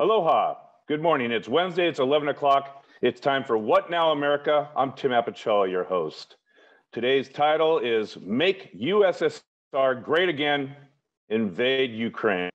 Aloha. Good morning. It's Wednesday. It's 11 o'clock. It's time for What Now America. I'm Tim Apicella, your host. Today's title is Make USSR Great Again, Invade Ukraine.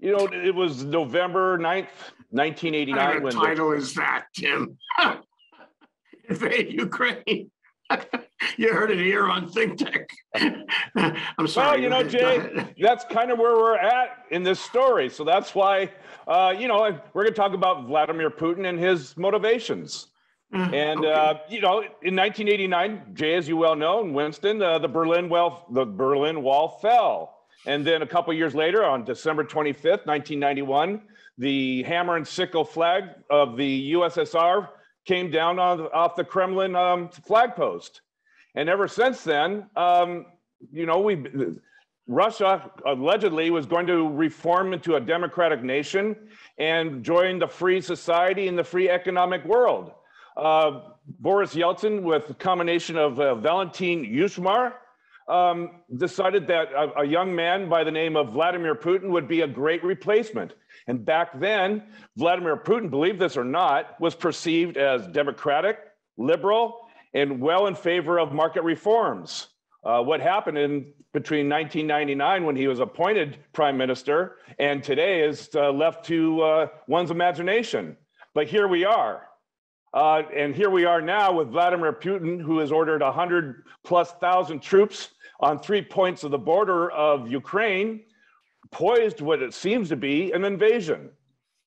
You know, it was November 9th, 1989. What kind of when title the, is that, Tim? Invade Ukraine. you heard it here on Think Tech. I'm sorry. well, you know, Jay, that's kind of where we're at in this story. So that's why, uh, you know, we're going to talk about Vladimir Putin and his motivations. And Okay. uh, you know, in 1989, Jay, as you well know, in Winston, uh, the Berlin Wall, the Berlin Wall fell. And then a couple years later, on December 25th, 1991, the hammer and sickle flag of the USSR came down on, off the Kremlin um, flag post. And ever since then, um, you know, we Russia allegedly was going to reform into a democratic nation and join the free society and the free economic world. Uh, Boris Yeltsin, with a combination of uh, Valentin Yumashev, um, decided that a, a young man by the name of Vladimir Putin would be a great replacement. And back then, Vladimir Putin, believe this or not, was perceived as democratic, liberal, and well in favor of market reforms. Uh, what happened in between 1999 when he was appointed prime minister and today is uh, left to uh, one's imagination. But here we are. Uh, and here we are now with Vladimir Putin, who has ordered 100 plus thousand troops on three points of the border of Ukraine, poised what it seems to be an invasion.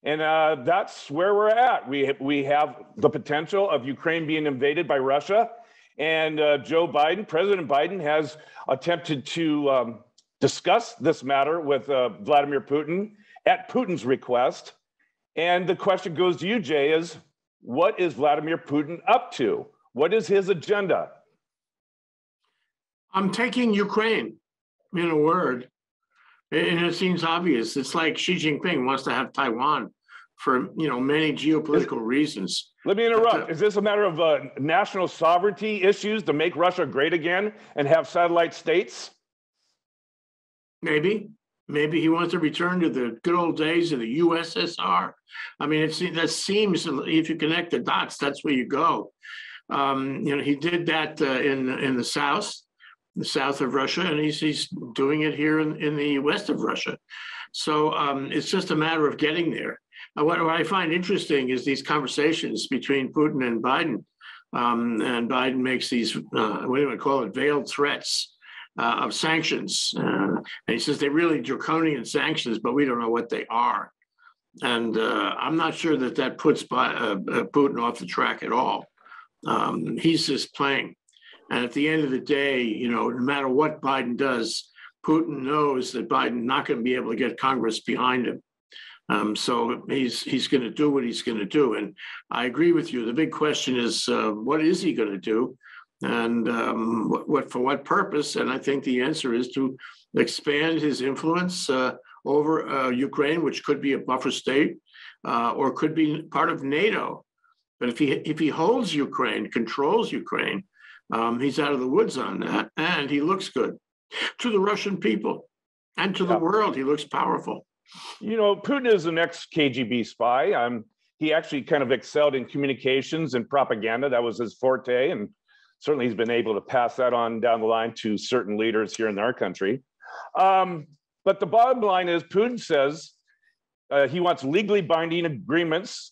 And uh, that's where we're at. We, we have the potential of Ukraine being invaded by Russia. And uh, Joe Biden, President Biden, has attempted to um, discuss this matter with uh, Vladimir Putin at Putin's request. And the question goes to you, Jay, is what is Vladimir Putin up to? What is his agenda? I'm taking Ukraine in a word. And it seems obvious. It's like Xi Jinping wants to have Taiwan for you know many geopolitical reasons. Let me interrupt. Is this a matter of uh, national sovereignty issues to make Russia great again and have satellite states? Maybe, maybe he wants to return to the good old days of the USSR. I mean, it's that seems if you connect the dots, that's where you go. Um, you know, he did that uh, in in the south, the south of Russia, and he's he's doing it here in, in the west of Russia. So um, it's just a matter of getting there. Uh, what, what I find interesting is these conversations between Putin and Biden. Um, and Biden makes these, uh, what do you call it, veiled threats uh, of sanctions. Uh, and he says they're really draconian sanctions, but we don't know what they are. And uh, I'm not sure that that puts uh, uh, Putin off the track at all. Um, he's just playing. And at the end of the day, you know, no matter what Biden does, Putin knows that Biden's not going to be able to get Congress behind him. Um, so he's he's going to do what he's going to do, and I agree with you. The big question is, uh, what is he going to do, and um, what, what for what purpose? And I think the answer is to expand his influence uh, over uh, Ukraine, which could be a buffer state, uh, or could be part of NATO. But if he if he holds Ukraine, controls Ukraine, um, he's out of the woods on that, and he looks good to the Russian people and to Yeah. the world. He looks powerful. You know, Putin is an ex KGB spy. Um, he actually kind of excelled in communications and propaganda. That was his forte. And certainly he's been able to pass that on down the line to certain leaders here in our country. Um, but the bottom line is Putin says uh, he wants legally binding agreements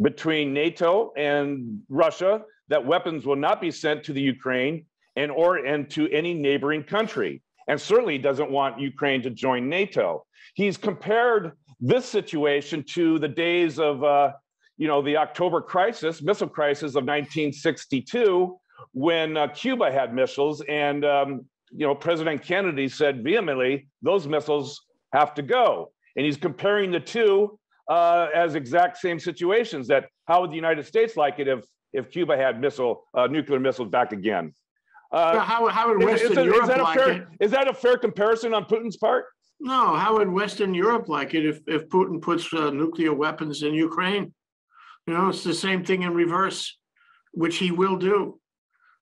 between NATO and Russia that weapons will not be sent to the Ukraine and or and to any neighboring country. And certainly doesn't want Ukraine to join NATO. He's compared this situation to the days of uh, you know the October crisis, missile crisis of 1962, when uh, Cuba had missiles, and um, you know President Kennedy said vehemently those missiles have to go. And he's comparing the two uh, as exact same situations. That how would the United States like it if if Cuba had missile uh, nuclear missiles back again? Uh, So how, how would is- Western is, that- is Europe that a like fair, it? is that a fair comparison on Putin's part? No, how would Western Europe like it if, if Putin puts uh, nuclear weapons in Ukraine? You know, it's the same thing in reverse, which he will do.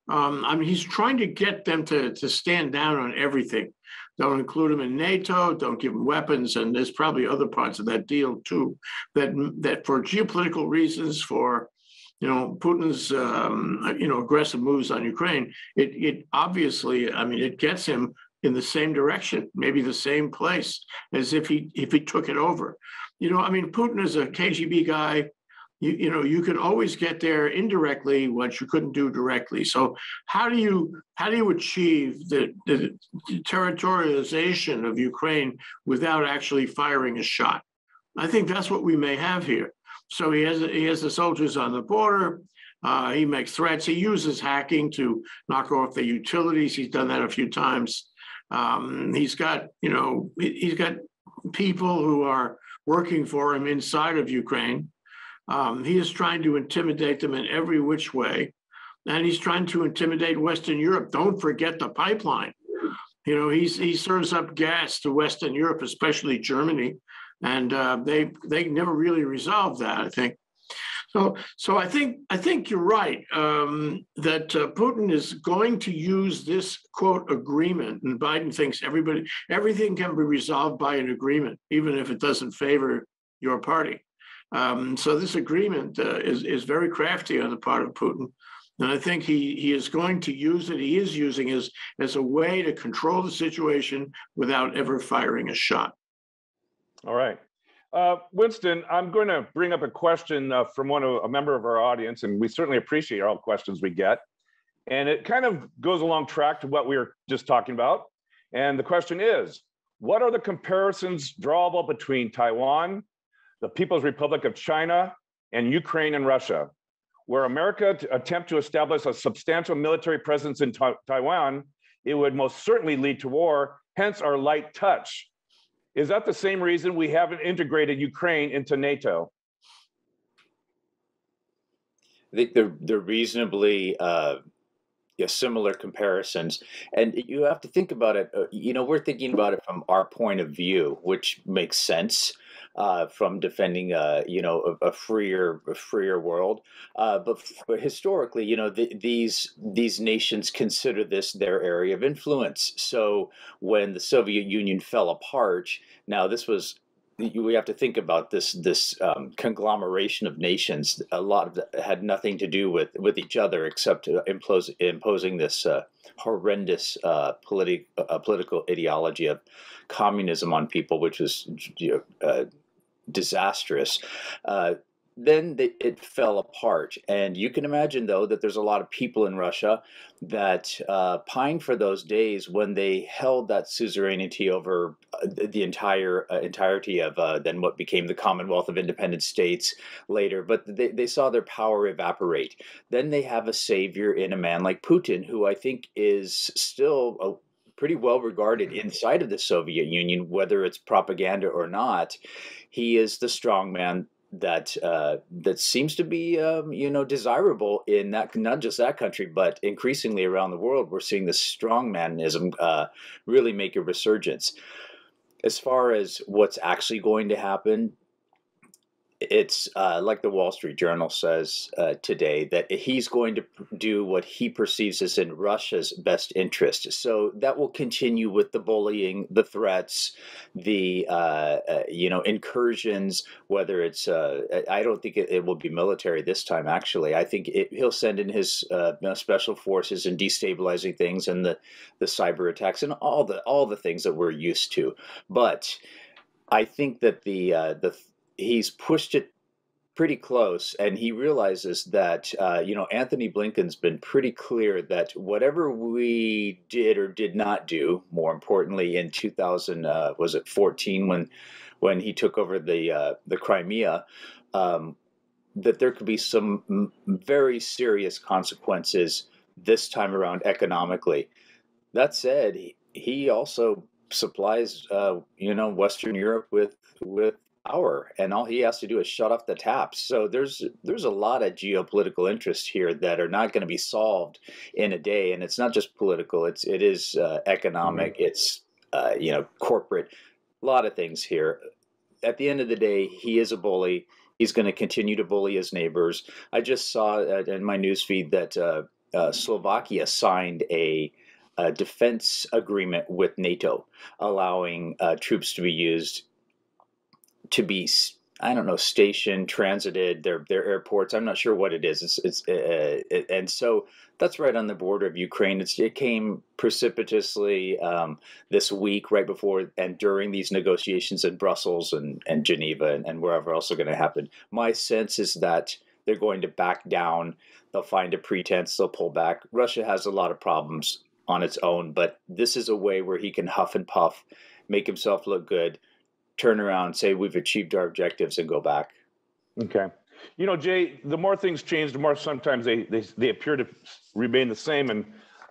Um, I mean, he's trying to get them to, to stand down on everything. Don't include them in NATO, don't give them weapons, and there's probably other parts of that deal too, that, that for geopolitical reasons, for you know, Putin's, um, you know, aggressive moves on Ukraine, it, it obviously, I mean, it gets him in the same direction, maybe the same place as if he if he took it over. You know, I mean, Putin is a KGB guy. You, you know, you can always get there indirectly what you couldn't do directly. So how do you how do you achieve the, the territorialization of Ukraine without actually firing a shot? I think that's what we may have here. So he has he has the soldiers on the border. Uh, he makes threats. He uses hacking to knock off the utilities. He's done that a few times. Um, he's got you know he's got people who are working for him inside of Ukraine. Um, he is trying to intimidate them in every which way, and he's trying to intimidate Western Europe. Don't forget the pipeline. You know, he's he serves up gas to Western Europe, especially Germany and uh, they they never really resolved that. I think. So, so I think I think you're right um, that uh, Putin is going to use this quote agreement, and Biden thinks everybody everything can be resolved by an agreement, even if it doesn't favor your party. Um, so this agreement uh, is is very crafty on the part of Putin, and I think he he is going to use it. He is using as as a way to control the situation without ever firing a shot. All right. Uh, Winston, I'm going to bring up a question uh, from one of a member of our audience, and we certainly appreciate all questions we get. And it kind of goes along track to what we were just talking about. And the question is, what are the comparisons drawable between Taiwan, the People's Republic of China, and Ukraine and Russia? Where America attempt to establish a substantial military presence in ta Taiwan, it would most certainly lead to war, hence our light touch. Is that the same reason we haven't integrated Ukraine into NATO? I think they're they're reasonably uh, yeah, similar comparisons, and you have to think about it. Uh, you know, we're thinking about it from our point of view, which makes sense uh, from defending, uh, you know, a, a, freer, a freer world. Uh, but, but, historically, you know, the, these these nations consider this their area of influence. So when the Soviet Union fell apart, now this was we have to think about this this um, conglomeration of nations. A lot of it had nothing to do with with each other except impose, imposing this uh, horrendous uh, politi- uh, political ideology of communism on people, which was you know, uh, disastrous. Uh, then it fell apart. And you can imagine, though, that there's a lot of people in Russia that uh, pine for those days when they held that suzerainty over uh, the entire uh, entirety of uh, then what became the Commonwealth of Independent States later. But they, they saw their power evaporate. Then they have a savior in a man like Putin, who I think is still pretty well regarded inside of the Soviet Union, whether it's propaganda or not. He is the strongman that uh, that seems to be um, you know desirable in that not just that country but increasingly around the world. We're seeing this strongmanism uh, really make a resurgence. As far as what's actually going to happen, it's uh, like the Wall Street Journal says uh, today that he's going to do what he perceives as in Russia's best interest. So that will continue with the bullying, the threats, the uh, uh you know incursions. Whether it's uh, I don't think it, it, will be military this time. Actually, I think it, he'll send in his uh, special forces and destabilizing things and the the cyber attacks and all the all the things that we're used to. But I think that the the he's pushed it pretty close and he realizes that uh, you know anthony blinken's been pretty clear that whatever we did or did not do more importantly in 2000 uh, was it 14 when when he took over the uh, the crimea um, that there could be some very serious consequences this time around economically. That said he, also supplies uh, you know western europe with with power and all he has to do is shut off the taps. So there's there's a lot of geopolitical interests here that are not going to be solved in a day and it's not just political it's it is uh, economic mm-hmm. it's uh, you know corporate a lot of things here. At the end of the day he is a bully he's going to continue to bully his neighbors. I just saw uh, in my newsfeed that uh, uh, Slovakia signed a, a, defense agreement with NATO, allowing uh, troops to be used to be I don't know, stationed, transited, their their airports. I'm not sure what it is. It's it's uh, it, and so that's right on the border of Ukraine. It's, it came precipitously um, this week, right before and during these negotiations in Brussels and and Geneva and, and wherever else are going to happen. My sense is that they're going to back down. They'll find a pretense. They'll pull back. Russia has a lot of problems on its own, but this is a way where he can huff and puff, make himself look good turn around, say we've achieved our objectives, and go back. Okay. You know, Jay, the more things change, the more sometimes they they, they appear to remain the same. And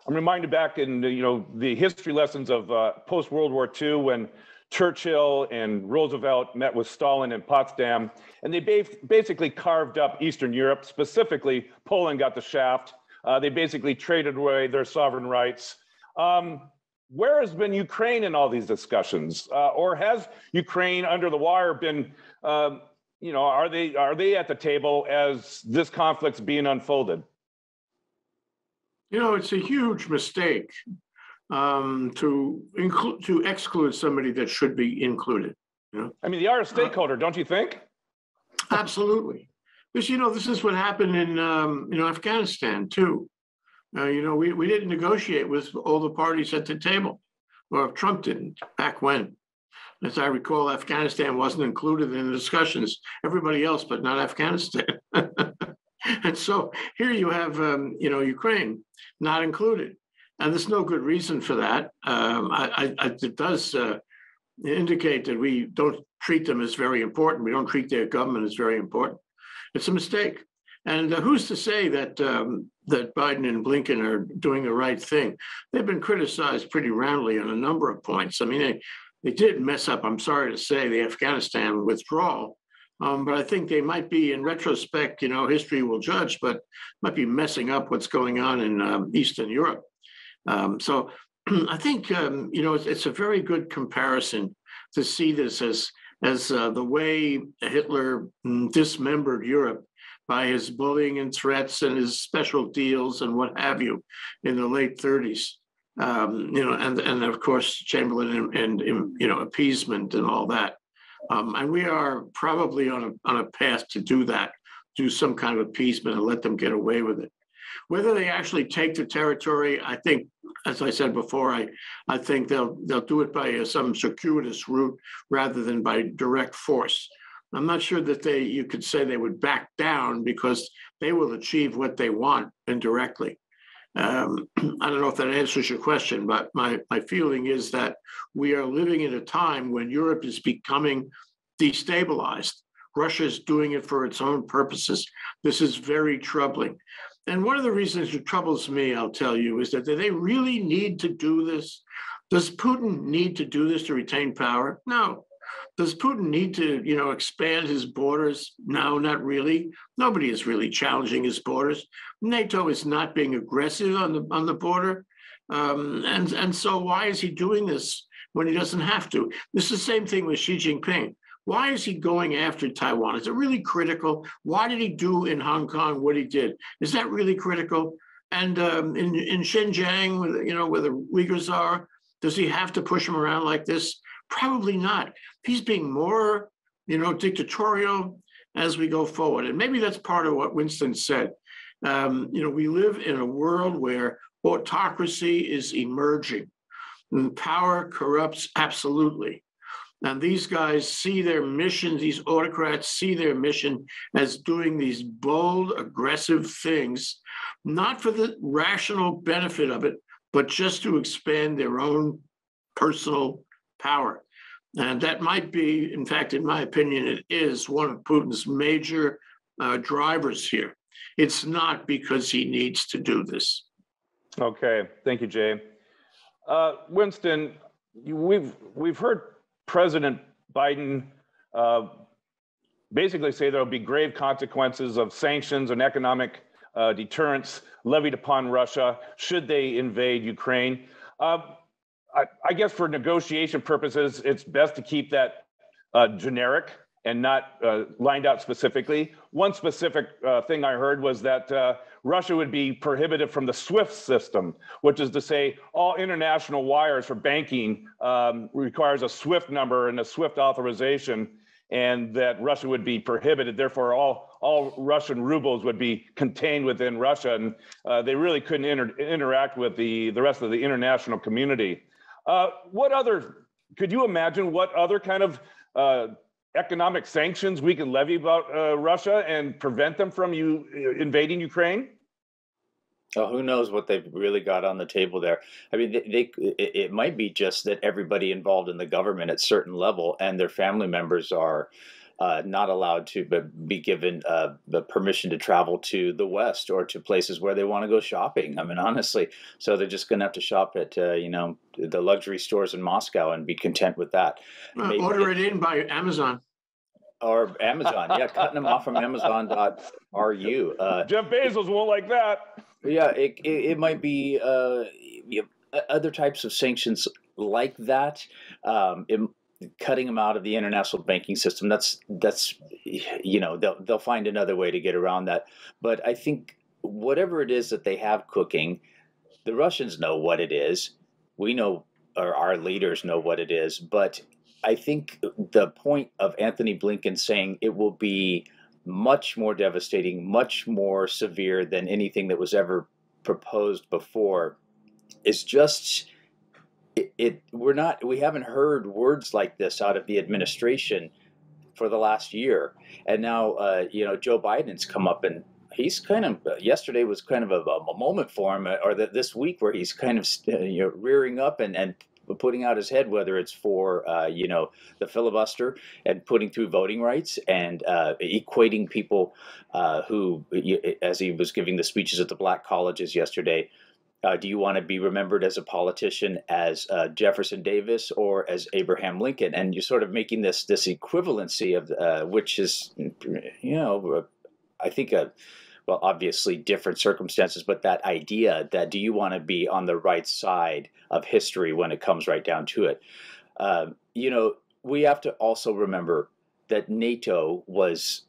I'm reminded back in you know the history lessons of uh, post World War II when Churchill and Roosevelt met with Stalin in Potsdam, and they ba- basically carved up Eastern Europe. Specifically, Poland got the shaft. Uh, they basically traded away their sovereign rights. Um, where has been Ukraine in all these discussions, uh, or has Ukraine under the wire been, um, you know, are they are they at the table as this conflict's being unfolded? You know, it's a huge mistake um, to include to exclude somebody that should be included. You know, I mean, they are a stakeholder, uh, don't you think? Absolutely, because you know this is what happened in um, you know Afghanistan too. Uh, you know, we, we didn't negotiate with all the parties at the table, or Trump didn't back when. As I recall, Afghanistan wasn't included in the discussions, everybody else, but not Afghanistan. and so here you have, um, you know, Ukraine not included. And there's no good reason for that. Um, I, I, it does uh, indicate that we don't treat them as very important. We don't treat their government as very important. It's a mistake. And uh, who's to say that um, that Biden and Blinken are doing the right thing? They've been criticized pretty roundly on a number of points. I mean, they they did mess up. I'm sorry to say the Afghanistan withdrawal, um, but I think they might be, in retrospect, you know, history will judge, but might be messing up what's going on in um, Eastern Europe. Um, so I think um, you know it's, it's, a very good comparison to see this as as uh, the way Hitler mm, dismembered Europe by his bullying and threats and his special deals and what have you in the late 30s. Um, you know, and and of course Chamberlain and, and you know appeasement and all that. Um, and we are probably on a on a path to do that, do some kind of appeasement and let them get away with it. Whether they actually take the territory, I think, as I said before, I I think they'll they'll do it by some circuitous route rather than by direct force. I'm not sure that they you could say they would back down because they will achieve what they want indirectly. Um, I don't know if that answers your question, but my, my feeling is that we are living in a time when Europe is becoming destabilized. Russia is doing it for its own purposes. This is very troubling. And one of the reasons it troubles me, I'll tell you, is that do they really need to do this? Does Putin need to do this to retain power? No. Does Putin need to, you know, expand his borders? No, not really. Nobody is really challenging his borders. NATO is not being aggressive on the on the border, um, and and so why is he doing this when he doesn't have to? This is the same thing with Xi Jinping. Why is he going after Taiwan? Is it really critical? Why did he do in Hong Kong what he did? Is that really critical? And um, in in Xinjiang, you know, where the Uyghurs are, does he have to push them around like this? Probably not. He's being more, you know, dictatorial as we go forward. And maybe that's part of what Winston said. Um, you know, we live in a world where autocracy is emerging and power corrupts absolutely. And these guys see their mission, these autocrats see their mission as doing these bold, aggressive things, not for the rational benefit of it, but just to expand their own personal power. And that might be, in fact, in my opinion, it is one of Putin's major uh, drivers here. It's not because he needs to do this. Okay, thank you, Jay. Uh, Winston, we've we've heard President Biden uh, basically say there will be grave consequences of sanctions and economic uh, deterrence levied upon Russia should they invade Ukraine. I, I guess for negotiation purposes, it's best to keep that uh, generic and not uh, lined out specifically. One specific uh, thing I heard was that uh, Russia would be prohibited from the SWIFT system, which is to say all international wires for banking um, requires a SWIFT number and a SWIFT authorization, and that Russia would be prohibited. Therefore, all all Russian rubles would be contained within Russia, and uh, they really couldn't inter- interact with the the rest of the international community. Uh, what other? Could you imagine what other kind of uh, economic sanctions we can levy about uh, Russia and prevent them from you uh, invading Ukraine? Oh, who knows what they've really got on the table there? I mean, they, they it might be just that everybody involved in the government at certain level and their family members are uh, not allowed to but be given uh, the permission to travel to the West or to places where they want to go shopping. I mean, honestly, so they're just going to have to shop at uh, you know the luxury stores in Moscow and be content with that. Uh, order it in by Amazon or Amazon. Yeah, cutting them off from Amazon.ru. Uh, Jeff Bezos won't like that. Yeah, it, it, it might be uh, you know, other types of sanctions like that. Um, it, cutting them out of the international banking system. That's that's you know they'll they'll find another way to get around that. But I think whatever it is that they have cooking, the Russians know what it is. We know, or our leaders know what it is. But I think the point of Anthony Blinken saying it will be much more devastating, much more severe than anything that was ever proposed before is just it, it, we're not we haven't heard words like this out of the administration for the last year. And now uh, you know joe biden's come up and he's kind of yesterday was kind of a, a moment for him or that this week where he's kind of you know, rearing up and, and putting out his head, whether it's for uh, you know the filibuster and putting through voting rights and uh, equating people uh, who, as he was giving the speeches at the black colleges yesterday, uh, do you want to be remembered as a politician as uh, Jefferson Davis or as Abraham Lincoln? And you're sort of making this this equivalency of uh, which is, you know, I think a well, obviously different circumstances, but that idea that do you want to be on the right side of history when it comes right down to it? Um, you know, we have to also remember that NATO was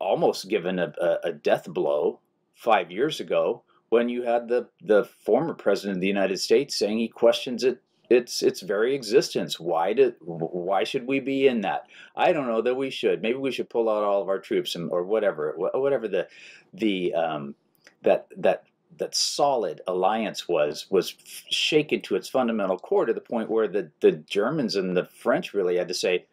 almost given a, a death blow five years ago when you had the the former president of the United States saying he questions it its its very existence. Why did why should we be in that? I don't know that we should. Maybe we should pull out all of our troops and, or whatever whatever the the um, that that that solid alliance was was shaken to its fundamental core to the point where the the Germans and the French really had to say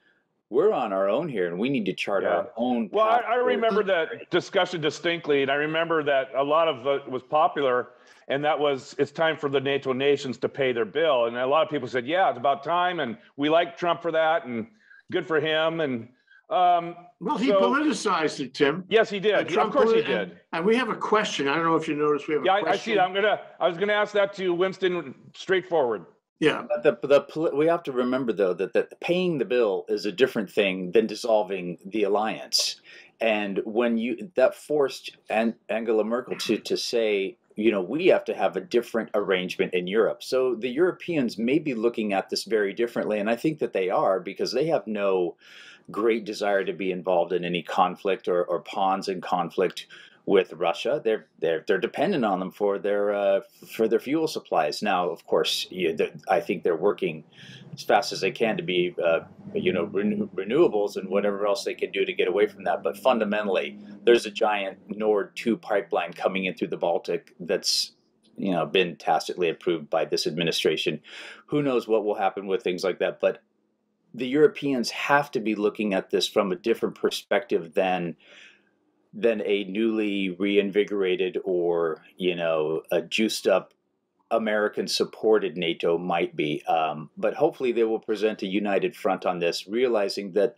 we're on our own here and we need to chart yeah. our own. Well, I, I, remember that discussion distinctly, and I remember that a lot of it was popular, and that was it's time for the NATO nations to pay their bill. And a lot of people said, yeah, it's about time, and we like Trump for that, and good for him. And um, well, he so, politicized it, Tim. Yes, he did. Trump of course, he did. And, and, we have a question. I don't know if you noticed. We have. Yeah, I, I see. It. I'm gonna. I was gonna ask that to Winston straightforward. Yeah. The, the, we have to remember, though, that, that paying the bill is a different thing than dissolving the alliance. And when you that forced Angela Merkel to, to say, you know, we have to have a different arrangement in Europe. So the Europeans may be looking at this very differently. And I think that they are because they have no great desire to be involved in any conflict or, or pawns in conflict with Russia. They're they're they're dependent on them for their uh, for their fuel supplies. Now, of course, you, I think they're working as fast as they can to be uh, you know renew, renewables and whatever else they can do to get away from that. But fundamentally, there's a giant Nord two pipeline coming in through the Baltic that's you know been tacitly approved by this administration. Who knows what will happen with things like that, but the Europeans have to be looking at this from a different perspective than than a newly reinvigorated or you know a juiced up American supported NATO might be. Um, but hopefully they will present a united front on this, realizing that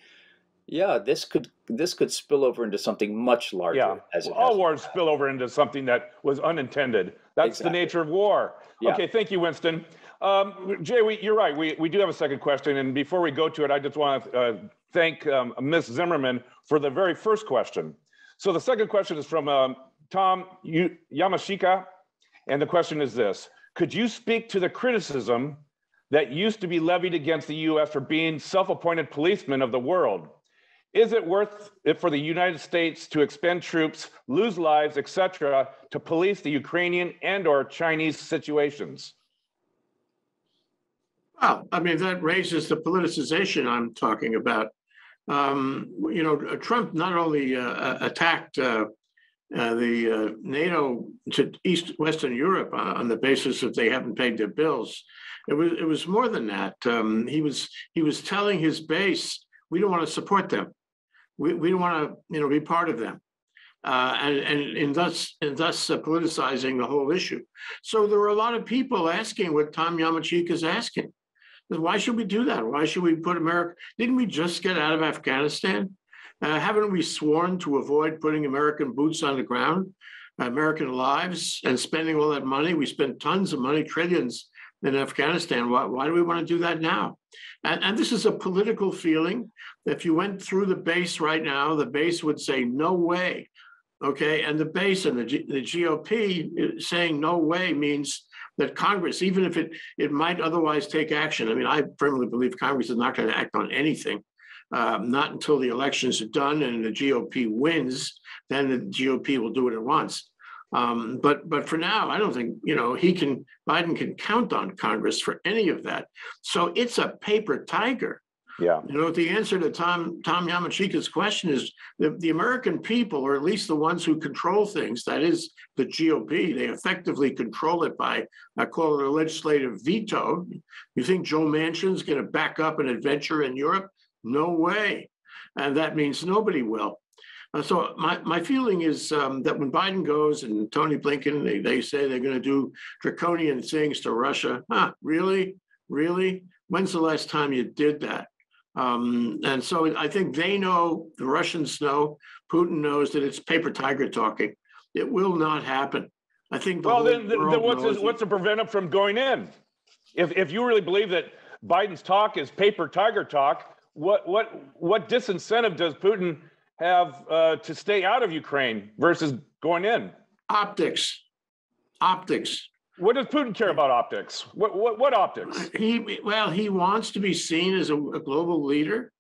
yeah, this could this could spill over into something much larger. Yeah, as all wars spill over into something that was unintended. That's exactly. the nature of war. Yeah. Okay, thank you, Winston. Um, Jay, we, you're right. We, we do have a second question. And before we go to it, I just want to uh, thank um, Ms. Zimmerman for the very first question. So the second question is from um, Tom Yamachika. And the question is this Could you speak to the criticism that used to be levied against the US for being self appointed policemen of the world? Is it worth it for the United States to expend troops, lose lives, etc., to police the Ukrainian and/or Chinese situations? Well, I mean, that raises the politicization I'm talking about. Um, you know, Trump not only uh, attacked uh, uh, the uh, NATO to East Western Europe on the basis that they haven't paid their bills. It was it was more than that. Um, he was he was telling his base, we don't want to support them. We, we don't want to you know be part of them. Uh, and, and, thus and thus uh, politicizing the whole issue. So there were a lot of people asking what Tom Yamachika is asking. Why should we do that? Why should we put America? Didn't we just get out of Afghanistan? Uh, haven't we sworn to avoid putting American boots on the ground, American lives, and spending all that money? We spent tons of money, trillions in Afghanistan. Why, why do we want to do that now? And, and this is a political feeling. If you went through the base right now, the base would say, no way. Okay. And the base and the, G, the GOP saying no way means that Congress, even if it, it might otherwise take action, I mean, I firmly believe Congress is not going to act on anything. Um, not until the elections are done and the GOP wins, then the GOP will do what it wants. Um, but but for now, I don't think you know he can. Biden can count on Congress for any of that. So it's a paper tiger. Yeah. You know, the answer to Tom Tom Yamachika's question is the, the American people, or at least the ones who control things, that is the GOP, they effectively control it by I call it a legislative veto. You think Joe Manchin's going to back up an adventure in Europe? No way. And that means nobody will. Uh, so my, my feeling is um, that when Biden goes and Tony Blinken, they, they say they're going to do draconian things to Russia. Huh, really? Really? When's the last time you did that? Um, and so I think they know, the Russians know, Putin knows that it's paper tiger talking. It will not happen. I think. The well, then, then what's this, what's to prevent him from going in? If if you really believe that Biden's talk is paper tiger talk, what what what disincentive does Putin have uh, to stay out of Ukraine versus going in? Optics, optics. What does Putin care about optics? What what, what optics? He well, he wants to be seen as a, a global leader.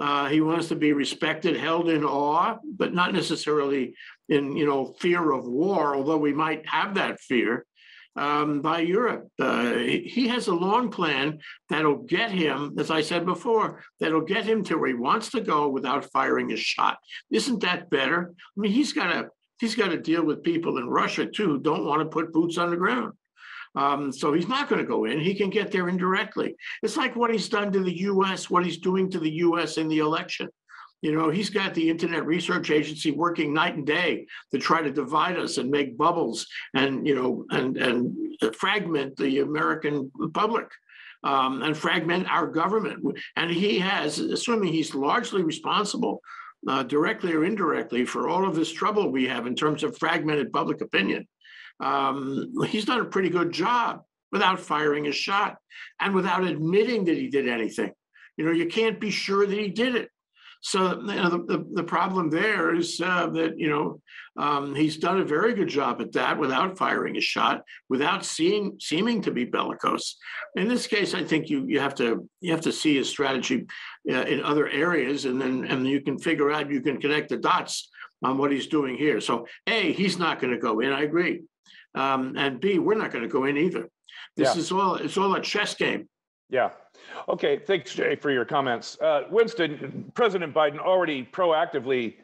Uh, he wants to be respected, held in awe, but not necessarily in you know fear of war. Although we might have that fear, um, by Europe. Uh, he has a long plan that'll get him, as I said before, that'll get him to where he wants to go without firing a shot. Isn't that better? I mean, he's got to he's got to deal with people in Russia too who don't want to put boots on the ground. Um, so he's not going to go in. He can get there indirectly. It's like what he's done to the U.S., what he's doing to the U.S. in the election. You know, he's got the Internet Research Agency working night and day to try to divide us and make bubbles and, you know, and, and fragment the American public. Um, and fragment our government. And he has, assuming he's largely responsible, uh, directly or indirectly, for all of this trouble we have in terms of fragmented public opinion. Um, he's done a pretty good job without firing a shot and without admitting that he did anything. You know, you can't be sure that he did it. So you know, the, the, the, problem there is uh, that you know um, he's done a very good job at that without firing a shot, without seeing seeming to be bellicose. In this case, I think you you have to you have to see his strategy uh, in other areas, and then and you can figure out you can connect the dots on what he's doing here. So a he's not going to go in. I agree, um, and b we're not going to go in either. This yeah. is all it's all a chess game. Yeah. Okay, thanks, Jay, for your comments. Uh, Winston, President Biden already proactively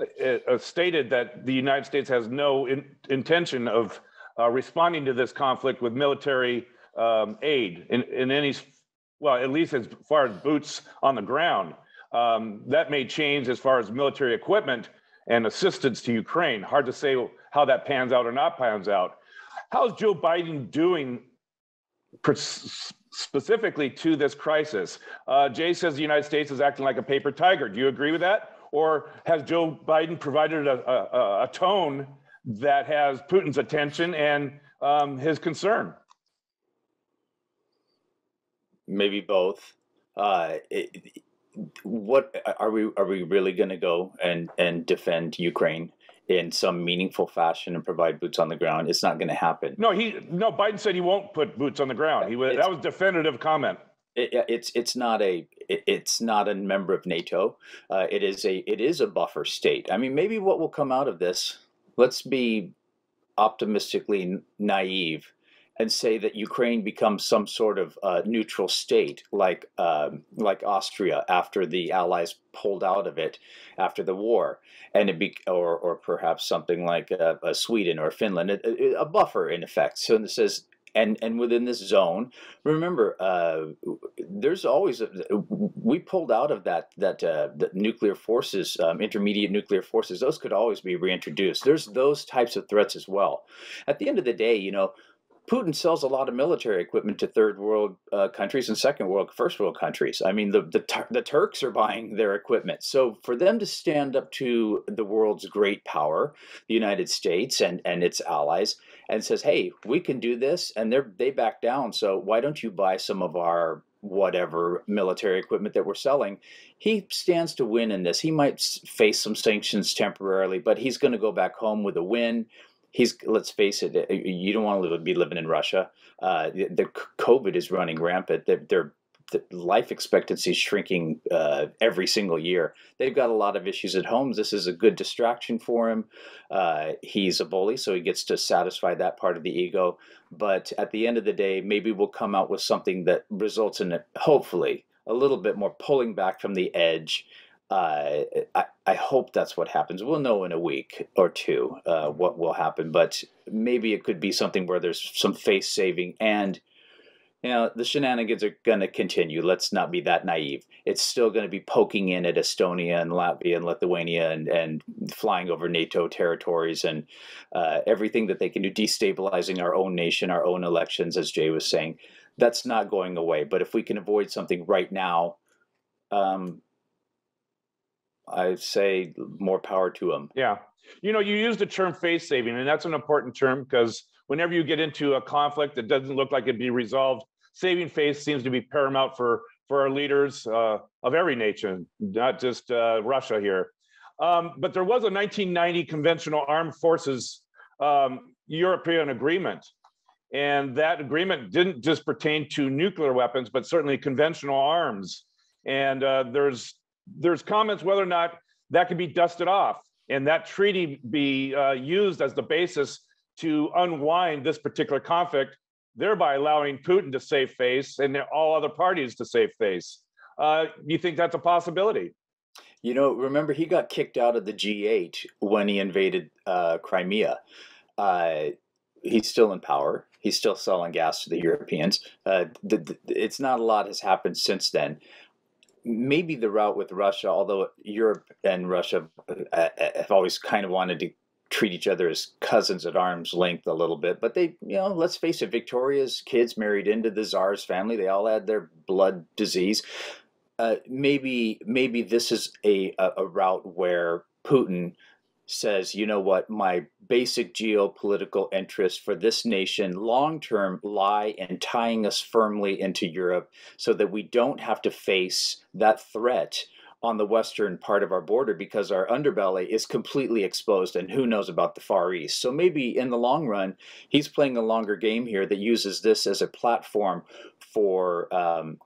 uh, uh, stated that the United States has no in, intention of uh, responding to this conflict with military um, aid in, in any, well, at least as far as boots on the ground. Um, that may change as far as military equipment and assistance to Ukraine. Hard to say how that pans out or not pans out. How's Joe Biden doing specifically to this crisis. Uh, Jay says the United States is acting like a paper tiger. Do you agree with that? Or has Joe Biden provided a, a, a tone that has Putin's attention and um, his concern? Maybe both. Uh, it, what are we are we really going to go and and defend Ukraine? in some meaningful fashion and provide boots on the ground. It's not going to happen. No, he no. Biden said he won't put boots on the ground. He was, that was definitive comment. It, it's it's not a it, it's not a member of NATO. Uh, it is a it is a buffer state. I mean, maybe what will come out of this. Let's be optimistically naive and say that Ukraine becomes some sort of uh, neutral state, like um, like Austria after the Allies pulled out of it after the war, and it be or or perhaps something like uh, Sweden or Finland, a, a, buffer in effect. So it says and and within this zone remember uh, there's always a, we pulled out of that that uh, nuclear forces um, intermediate nuclear forces. Those could always be reintroduced. There's those types of threats as well. At the end of the day you know Putin sells a lot of military equipment to third world uh, countries and second world, first world countries. I mean, the, the, the Turks are buying their equipment. So for them to stand up to the world's great power, the United States and, and its allies, and says, hey, we can do this, and they they back down. So why don't you buy some of our whatever military equipment that we're selling, he stands to win in this. He might face some sanctions temporarily, but he's going to go back home with a win he's let's face it, eh, you don't want to be living in Russia. Uh, the, the COVID is running rampant. They're, they're the life expectancy is shrinking uh, every single year. They've got a lot of issues at home. This is a good distraction for him. Uh, he's a bully, so he gets to satisfy that part of the ego. But at the end of the day, maybe we'll come out with something that results in, it, hopefully, a little bit more pulling back from the edge I, I, hope that's what happens. We'll know in a week or two uh, what will happen, but maybe it could be something where there's some face saving and you know the shenanigans are going to continue. Let's not be that naive. It's still going to be poking in at Estonia and Latvia and Lithuania and, and flying over NATO territories and uh, everything that they can do, destabilizing our own nation, our own elections, as Jay was saying. That's not going away. But if we can avoid something right now, um, I say more power to them. Yeah. You know, you use the term face saving, and that's an important term because whenever you get into a conflict that doesn't look like it'd be resolved, saving face seems to be paramount for for our leaders uh, of every nation, not just uh, Russia here. Um, but there was a 1990 conventional armed forces um, European agreement. And that agreement didn't just pertain to nuclear weapons, but certainly conventional arms. And uh, there's there's comments whether or not that could be dusted off and that treaty be uh, used as the basis to unwind this particular conflict, thereby allowing Putin to save face and all other parties to save face. Uh, you think that's a possibility? You know, remember he got kicked out of the G8 when he invaded uh, Crimea. Uh, he's still in power. He's still selling gas to the Europeans. Uh, the, the, it's not a lot has happened since then maybe the route with Russia, although Europe and Russia uh, uh, have always kind of wanted to treat each other as cousins at arm's length a little bit, but they, you know, let's face it, Victoria's kids married into the czar's family. They all had their blood disease. Uh, maybe, maybe this is a, a, a route where Putin says, you know what, my basic geopolitical interests for this nation long term lie in tying us firmly into Europe so that we don't have to face that threat on the western part of our border because our underbelly is completely exposed and who knows about the far east. So maybe in the long run he's playing a longer game here that uses this as a platform for um,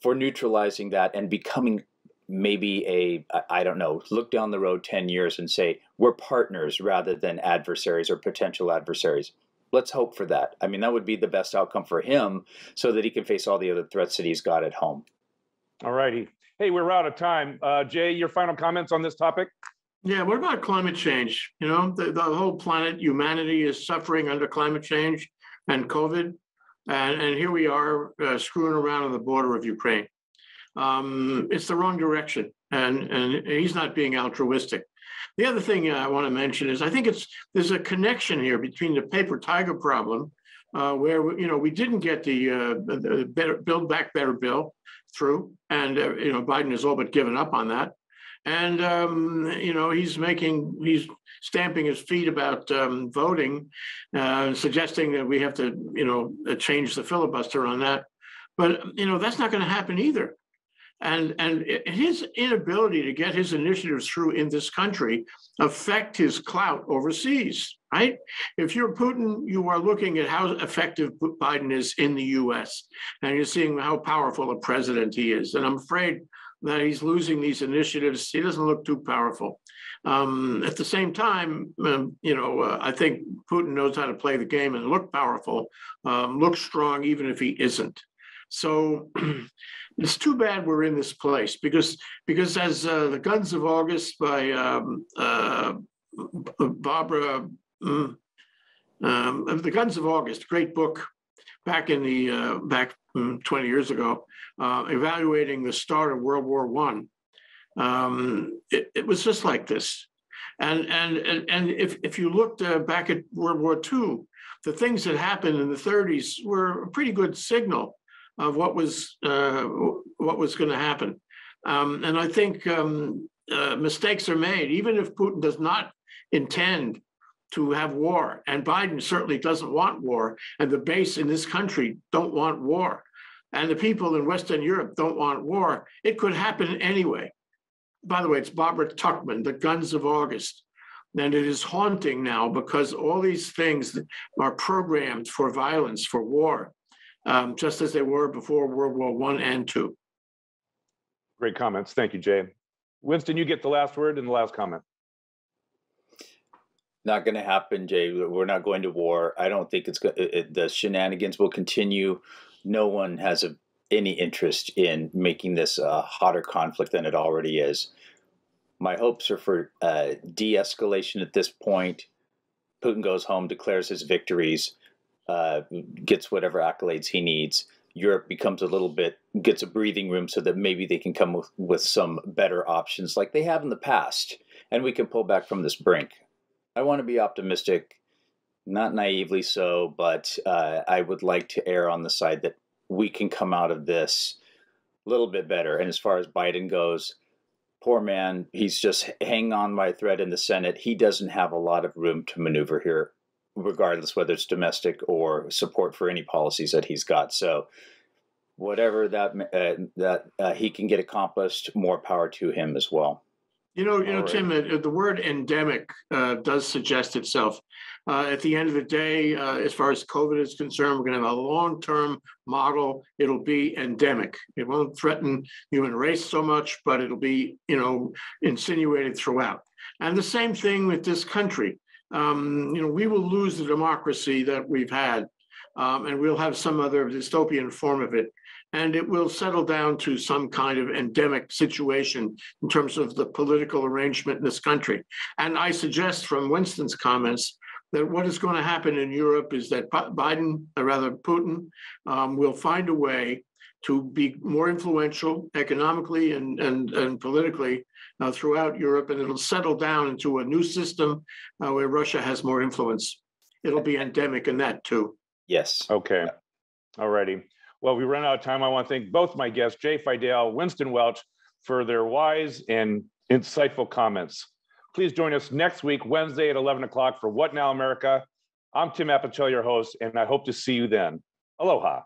for neutralizing that and becoming maybe a I don't know look down the road 10 years and say we're partners rather than adversaries or potential adversaries. Let's hope for that. I mean that would be the best outcome for him so that he can face all the other threats that he's got at home. All righty. Hey we're out of time. Uh, jay your final comments on this topic? Yeah what about climate change? You know the, the whole planet humanity is suffering under climate change and covid and, and here we are uh, screwing around on the border of ukraine um, it's the wrong direction, and and he's not being altruistic. The other thing I want to mention is I think it's there's a connection here between the paper tiger problem, uh, where you know we didn't get the, uh, the better, Build Back Better bill through, and uh, you know Biden has all but given up on that, and um, you know he's making he's stamping his feet about um, voting, uh, suggesting that we have to you know change the filibuster on that, but you know that's not going to happen either. And, and his inability to get his initiatives through in this country affect his clout overseas, right? If you're Putin, you are looking at how effective Biden is in the US, and you're seeing how powerful a president he is. And I'm afraid that he's losing these initiatives. He doesn't look too powerful. Um, at the same time, um, you know, uh, I think Putin knows how to play the game and look powerful, um, look strong, even if he isn't. So it's too bad we're in this place because because as uh, the Guns of August by um, uh, Barbara, mm, um, the Guns of August, great book back in the uh, back mm, 20 years ago, uh, evaluating the start of World War One. Um, it, it, was just like this. And, and, and, and if, if you looked uh, back at World War II, the things that happened in the 30s were a pretty good signal of what was, uh, what was going to happen. Um, and I think um, uh, mistakes are made, even if Putin does not intend to have war, and Biden certainly doesn't want war, and the base in this country don't want war, and the people in Western Europe don't want war, it could happen anyway by the way, it's Barbara Tuchman, The Guns of August. And it is haunting now because all these things are programmed for violence, for war, um, just as they were before World War One and Two. Great comments. Thank you, Jay. Winston, you get the last word and the last comment. Not going to happen, Jay. We're not going to war. I don't think it's going. The shenanigans will continue. No one has a any interest in making this a hotter conflict than it already is. My hopes are for uh, de escalation at this point. Putin goes home, declares his victories, uh, gets whatever accolades he needs. Europe becomes a little bit, gets a breathing room so that maybe they can come with, with some better options like they have in the past, and we can pull back from this brink. I want to be optimistic, not naively so, but uh, I would like to err on the side that we can come out of this a little bit better. And as far as Biden goes, poor man, he's just hanging on by a thread in the Senate. He doesn't have a lot of room to maneuver here, regardless whether it's domestic or support for any policies that he's got. So, whatever that uh, that uh, he can get accomplished, more power to him as well. You know, you know, right. Tim, uh, the word endemic uh, does suggest itself. Uh, at the end of the day, uh, as far as COVID is concerned, we're going to have a long-term model. It'll be endemic. It won't threaten human race so much, but it'll be, you know, insinuated throughout. And the same thing with this country. Um, you know, we will lose the democracy that we've had, um, and we'll have some other dystopian form of it and it will settle down to some kind of endemic situation in terms of the political arrangement in this country. And I suggest from Winston's comments that what is going to happen in Europe is that Biden, or rather Putin, um, will find a way to be more influential economically and, and, and politically uh, throughout Europe, and it'll settle down into a new system uh, where Russia has more influence. It'll be endemic in that too. Yes. Okay. All righty. Well, we run out of time. I want to thank both my guests, Jay Fidell, Winston Welch, for their wise and insightful comments. Please join us next week, Wednesday at 11 o'clock for What Now America. I'm Tim Apicella, your host, and I hope to see you then. Aloha.